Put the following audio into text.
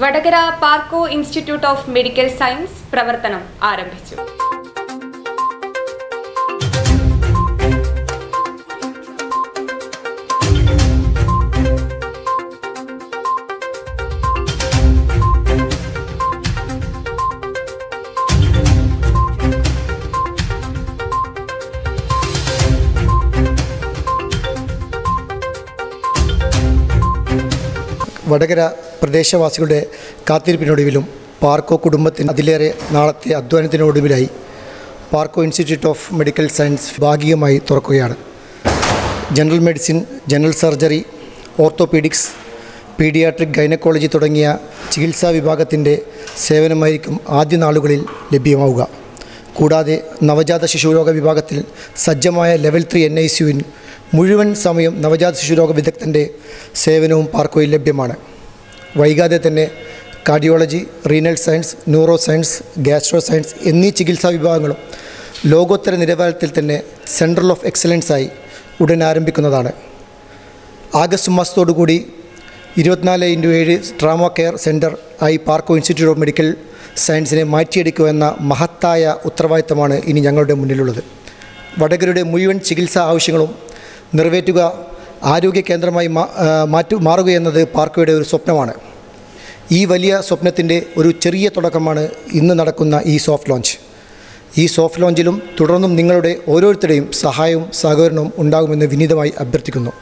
Vadakara Parco institute of medical science പ്രവർത്തനം ആരംഭിച്ചു. വടകര പ്രദേശവാസികളുടെ കാത്തിരിപ്പിനൊടുവിലും പാർക്കോ കുടുംബത്തിന് അതിലേറെ നാളത്തെ അധ്വാനത്തിനൊടുവിലായി Parco institute of medical science ഭാഗികമായി തുറക്കുകയാണ്. General medicine general surgery orthopaedics paediatric gynaecology തുടങ്ങിയ ചികിത്സാ വിഭാഗത്തിന്റെ സേവനമായിരിക്കും ആദ്യ നാളുകളിൽ ലഭ്യമാവുക. കൂടാതെ നവജാത ശിശുരോഗ വിഭാഗത്തിൽ സജ്ജമായ ലെവൽ ത്രീ എൻ ഐ സിയുവിൻ മുഴുവൻ സമയം നവജാത ശിശുരോഗ വിദഗ്ധന്റെ സേവനവും പാർക്കോയിൽ ലഭ്യമാണ്. വൈകാതെ തന്നെ cardiology renal science neuro science gastro science എന്നീ ചികിത്സാ വിഭാഗങ്ങളും ലോകോത്തര നിലവാരത്തിൽ തന്നെ സെൻട്രൽ ഓഫ് എക്സലൻസായി ഉടൻ ആരംഭിക്കുന്നതാണ്. ആഗസ്റ്റ് മാസത്തോടുകൂടി ഇരുപത്തിനാല് ഇന്റു ഏഴ് ട്രാമ കെയർ സെന്റർ ആയി പാർക്കോ ഇൻസ്റ്റിറ്റ്യൂട്ട് ഓഫ് മെഡിക്കൽ സയൻസിനെ മാറ്റിയെടുക്കുക എന്ന മഹത്തായ ഉത്തരവാദിത്തമാണ് ഇനി ഞങ്ങളുടെ മുന്നിലുള്ളത്. വടകരയുടെ മുഴുവൻ ചികിത്സാ ആവശ്യങ്ങളും നിറവേറ്റുക ആരോഗ്യ കേന്ദ്രമായി മാറ്റു മാറുകയെന്നത് പാർക്കയുടെ ഒരു സ്വപ്നമാണ്. ഈ വലിയ സ്വപ്നത്തിന്റെ ഒരു ചെറിയ തുടക്കമാണ് ഇന്ന് നടക്കുന്ന ഈ സോഫ്റ്റ് ലോഞ്ച്. ഈ സോഫ്റ്റ് ലോഞ്ചിലും തുടർന്നും നിങ്ങളുടെ ഓരോരുത്തരുടെയും സഹായവും സഹകരണവും ഉണ്ടാകുമെന്ന് വിനീതമായി അഭ്യർത്ഥിക്കുന്നു.